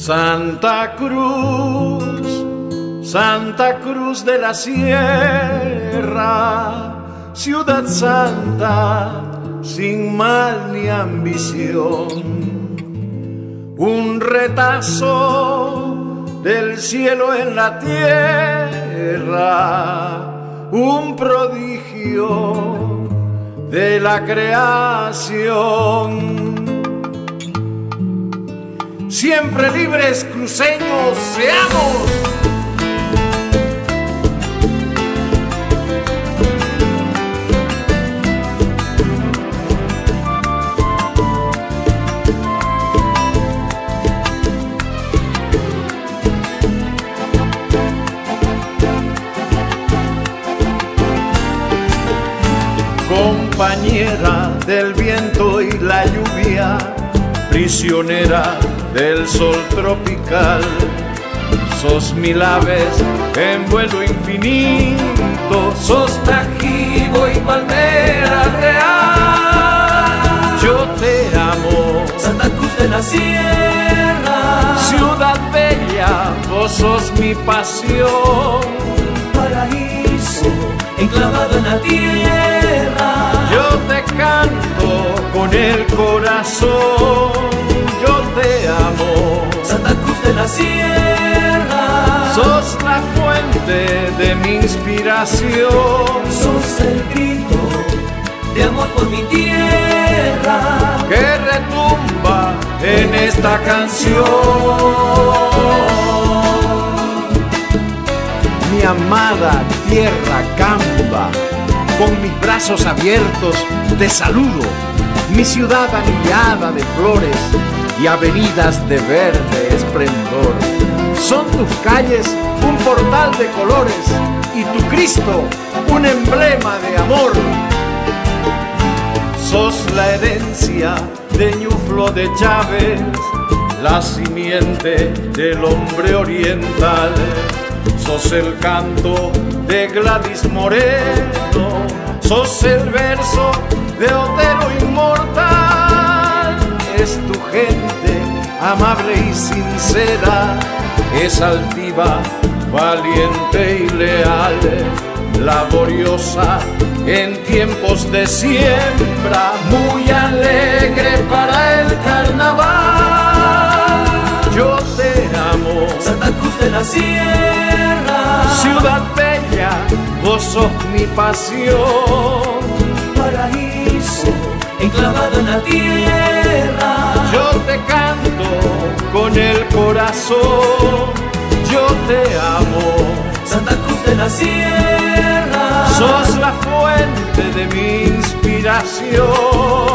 Santa Cruz, Santa Cruz de la Sierra, ciudad santa, sin mal ni ambición. Un retazo del cielo en la tierra, un prodigio de la creación siempre libres cruceños seamos. Compañera del viento y la lluvia, prisionera del sol tropical. Sos mil aves en vuelo infinito, sos tajibo y palmera real. Yo te amo, Santa Cruz de la Sierra, ciudad bella, vos sos mi pasión. paraíso enclavado en la tierra. Yo te canto con el corazón, de la Sierra, Sos la fuente de mi inspiración, sos el grito de amor por mi tierra. que retumba en esta canción. Mi amada tierra Camba, con mis brazos abiertos te saludo, mi ciudad anillada de flores y avenidas de verde esplendor. Son tus calles un portal de colores y tu Cristo un emblema de amor. Sos la herencia de Ñuflo de Chávez, la simiente del hombre oriental. Sos el canto de Gladys Moreno, sos el verso de Otero inmortal. Es tu gente amable y sincera, es altiva, valiente y leal, laboriosa en tiempos de siembra, muy alegre para el carnaval. Yo te amo, Santa Cruz de la Sierra, ciudad bella, vos sos mi pasión. paraíso enclavado en la tierra. Corazón, yo te amo. Santa Cruz de la Sierra, Sos la fuente de mi inspiración.